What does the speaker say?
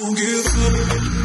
Don't give up?